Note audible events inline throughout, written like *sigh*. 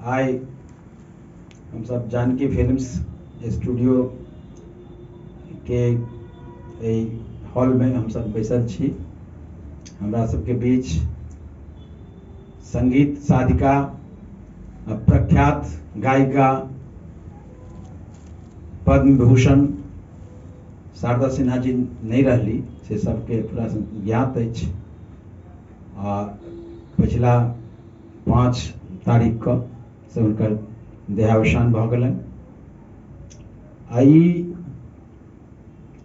आइ हम सब Janaki films studio के हॉल में हम सब बैसल छी। हमरा सबके बीच संगीत साधिका प्रख्यात गायिका पद्म विभूषण शारदा सिन्हा जी नहीं रहली, से सबके पूरा ज्ञात आ पिछला पाँच तारीखके से हुनकर देहावसान भऽ गेलनि आ ई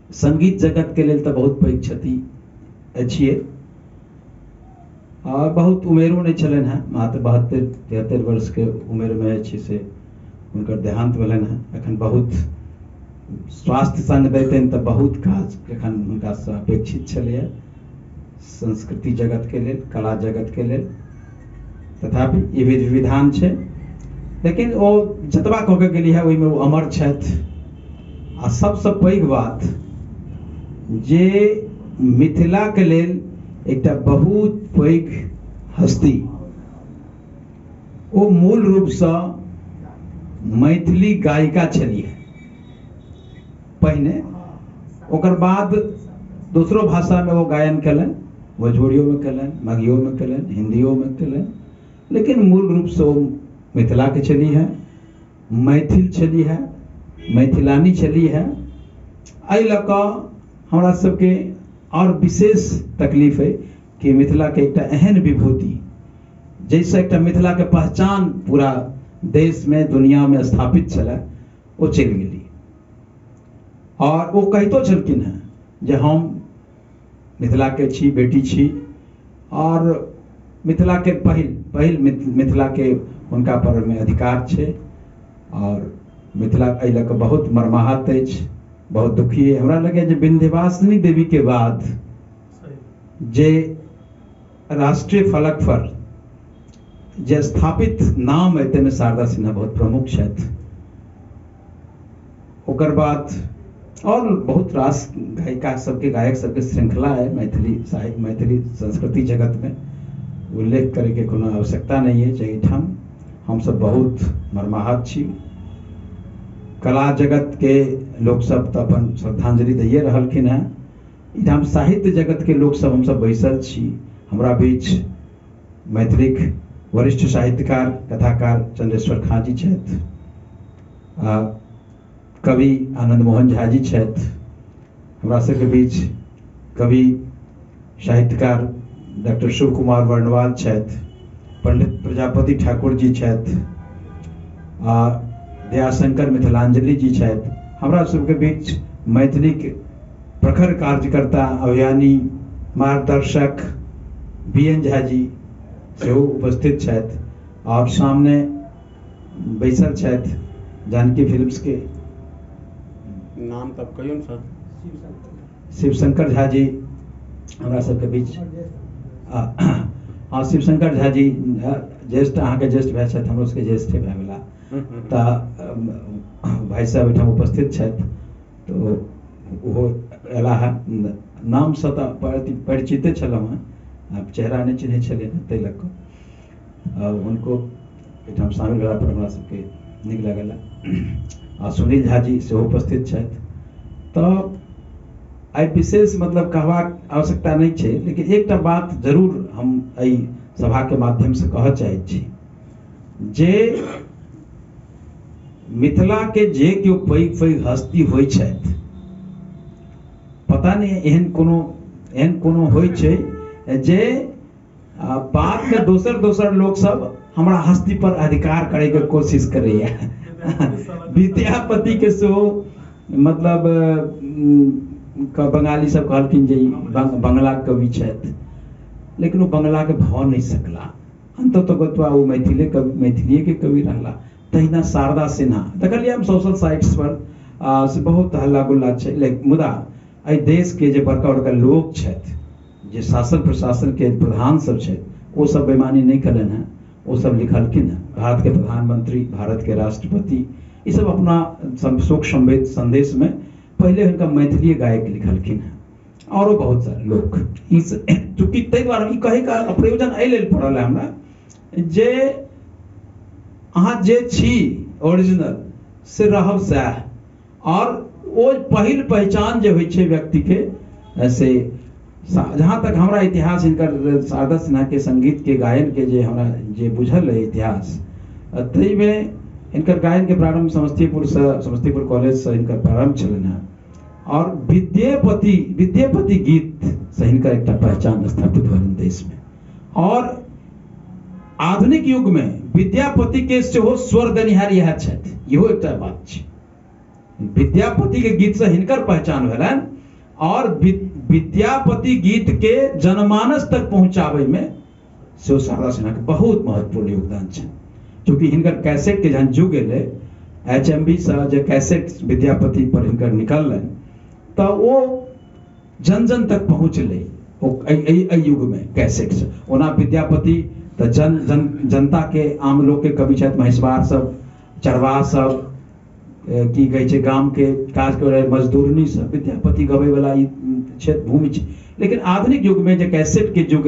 संगीत जगतके लेल तऽ बहुत पैघ क्षति छियै आ, बहुत उमेरो नहि छलनि हेँ. मात्र बहत्तरि, तिहत्तरि वर्षके उमेरमे जे छै से हुनकर देहांत भेलनि हेँ. एखन बहुत स्वास्थ्य संग दैतनि तऽ बहुत काज एखन हुनकासँ अपेक्षित छलैए संस्कृति जगतके लेल कला जगत के लिए, तथापि ई विधि विधान छै. लेकिन ओ जतबा कऽ के गेली है ओहिमे ओ अमर छथि। आ सबसँ पैघ बात, जे मिथिलाके लेल एकटा बहुत पैघ हस्ती, ओ मूल रूपसँ मैथिली गायिका छलियै। पहिने ओकर बाद दोसरो भाषामे ओ गायन कयलनि भोजपुरियोमे कयलनि मगहियोमे कयलनि हिन्दियोमे कयलनि लेकिन मूल रूपसँ ओ मिथिलाके छली है, मैथिल छली है, मैथिलानी छली है। एहि लऽ कऽ हमरा आओर विशेष तकलीफ़ अइ कि मिथिलाके एकटा एहन विभूति जाहिसँ एकटा मिथिलाके पहचान पूरा देशमे दुनियामे स्थापित छलए ओ चलि गेली। आओर ओ कहितो छलखिन हेँ जे हम मिथिलाके छी, बेटी छी आओर मिथिलाके पहिल पहिल मिथिलाके हुनका परमे अधिकार छै आओर मिथिला एहि लऽ बहुत मर्माहत अछि, बहुत दुखी अइ हमरा लगैए जे विन्ध्यवासिनी देवीके बाद जे राष्ट्रीय फलक पर जे स्थापित नाम अइ, ताहिमे शारदा सिन्हा बहुत प्रमुख छथि। ओकर बाद और बहुत रास गायिका सबके गायक सबके श्रृंखला है मैथिली साहित्य, मैथिली संस्कृति जगत में उल्लेख करैके कोनो आवश्यकता नहीं है जे एहिठाम हमसब बहुत मर्माहत छी। कला जगत के लोक सब तऽ अपन श्रद्धांजलि दैए साहित्य जगत के लोक सब हमसब बैसल छी। हमरा बीच मैथिलीक वरिष्ठ साहित्यकार, कथाकार चंद्रेश्वर खाँ जी कवि आनंद मोहन झा जी छथि। बीच कवि, साहित्यकार डॉक्टर शिव कुमार वर्णवाल छथि पंडित प्रजापति ठाकुर जी छथि आ दयाशंकर मिथिलांजलि जी छथि। हमरा सबके बीच मैथिलीक प्रखर कार्यकर्ता अभियानी मार्गदर्शक बी एन झा जी सेहो उपस्थित छथि आओर सामने बैसल छथि जानकी फिल्म्सके नाम तब कहियौ सर? शिवशंकर झा जी हमरा सबके बीच। हाँ शिवशंकर झा जी ज्येष्ठ अहाँके ज्येष्ठ भाई छथि हमरो सबके ज्येष्ठे भाई भेला। तऽ भाई साहब एहिठाम उपस्थित छथि तऽ ओहो एला है नामसँ तऽ परिचिते छलहुँ हेँ आब चेहरा नहि चिन्हैत छलियै ने ताहि लऽ कऽ। हुनको एहिठाम शामिल भेला पर हमरा सबके नीक लागल। आ सुनील झा जी सेहो उपस्थित छथि। तऽ आइ विशेष मतलब कहबाक आवश्यकता नहि छै लेकिन एकटा बात ज़रूर हम एहि सभाके माध्यमसँ कहऽ चाहैत छी। जे मिथिलाके जे केओ पैघ पैघ हस्ती होइ छथि पता नहि एहन कोनो एहन कोनो होइ छै जे बादमे दोसर दोसर लोक सब हमरा हस्ती पर अधिकार करैके कोशिश करैया। *laughs* विद्यापति के सेहो मतलब बंगाली सब कहलखिन जे बंगला कवि छथि। लेकिन ओ बंगलाके भऽ नहि सकला। अंततः ओ मैथिले कवि मैथिलीके कवि रहला। तहिना शारदा सिन्हा। देखलियै हम सोशल साइट्स पर आ, से बहुत हल्ला गुल्ला छै। लेकिन मुदा एहि देशके जे बड़का बड़का लोक छथि जे शासन प्रशासनके प्रधान सब छथि ओ सब बेमानी नहि कयलनि हेँ। ओ सब लिखलखिन हेँ। भारतके प्रधानमंत्री भारतके राष्ट्रपति ई सब अपना शोक संवेद संदेशमे पहिले हुनका मैथिली गायक लिखलखिन आओरो बहुत सारे ई चूँकि ताहि दुआरे ई प्रयोजन लेल पड़ल है हमरा, जे अहाँ जे छी ओरिजिनल से रहब सएह और ओ पहिल पहचान जे होइ छै व्यक्तिके से जहाँ तक हमरा इतिहास, हिनकर, शारदा सिन्हा के संगीत के गायन के जे हमरा जे बुझल है इतिहास ताहिमे हिनकर गायन के प्रारंभ समस्तीपुर से, समस्तीपुर कॉलेज से हिनकर प्रारंभ छलनि हेँ। और विद्यापति विद्यापति गीत से हिनकर एक पहचान स्थापित भवन देश में। और आधुनिक युग में विद्यापति के सेहो स्वर देनिहार इएह छथि। इहो एकटा बात विद्यापति के गीत से हिनकर पहचान भेलनि और विद्यापति गीत के जनमानस तक पहुंचाबै में सेहो शारदा सिन्हा के बहुत महत्वपूर्ण योगदान छै चूँकि कैसेट के जहन जुग एलै एच एम बी से जे कैसेट विद्यापति पर हिनकर निकललनि तऽ ओ जन जन तक पहुँचलै ओ एहि युग में कैसेट से ओना विद्यापति तऽ जन जन, जनता के, आम लोग के कवि छथि महिषवार सब चरवाह सब की कहै छै गाम के काज करे मजदूरनी सब, विद्यापति गबै वाला क्षेत्र भूमि छै। लेकिन आधुनिक युग में जे कैसेट के युग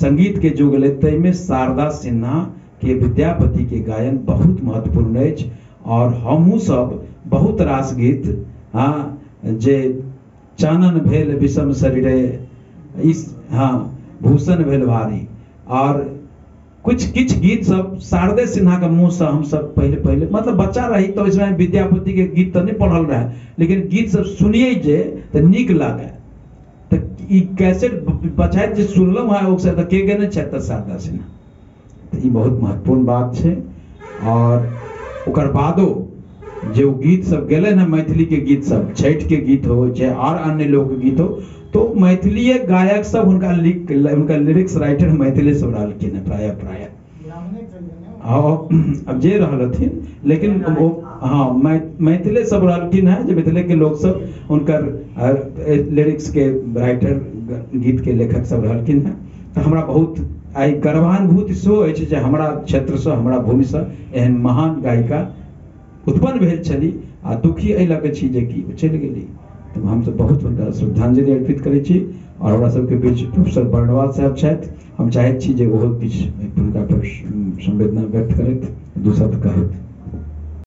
संगीत के युग एलै ताहिमे शारदा सिन्हा के विद्यापति के गायन बहुत महत्वपूर्ण अछि, और हमहूँ सब बहुत रास गीत हाँ जे चानन भेल विषम शरीरे, इस हाँ भूषण भेल भारी और कुछ, किछ गीत सब शारदे सिन्हा के मुँह से हम सब पहले पहले मतलब बच्चा रही तो इसमें विद्यापति के गीत तो नहीं पढ़ल रहे, लेकिन गीत सब सुनिए जे तो निक लागे। तो ई कैसेट बचाइत जे सुनलहुँ है के गने शारदा सिन्हा। तो ई बहुत महत्वपूर्ण बात छै। और ओकर बादो जे ओ गीत सब गेलै ने, मैथिली के गीत सब, छठि के गीत हो, चाहे और अन्य लोक गीत हो तो मैथिलीय गायक सब हुनका लिख, हुनका लिरिक्स राइटर मैथिली सब रहलखिन है प्रायः प्रायः। अब जे रहलथिन लेकिन वो हाँ मैथिले सब रहलखिन है, जे मिथिले के लोग सब, हुनकर लिरिक्स के राइटर गीत के लेखक सब रहलखिन है। तऽ हमरा बहुत आइ गर्वानुभूति सेहो अछि जे हमरा क्षेत्रसँ, हमरा भूमिसँ एहन महान गायिका उत्पन्न भेल आ दुखी एहि लऽ कऽ छी जे कि चलि गेली। बहुत हुनका श्रद्धांजलि अर्पित करै छी और हमरा सबके बीच प्रोफेसर बर्णवाल साहब छथि। हम चाहैत छी जे ओहो किछु हुनका पर संवेदना व्यक्त करथि, दू शब्द कहैत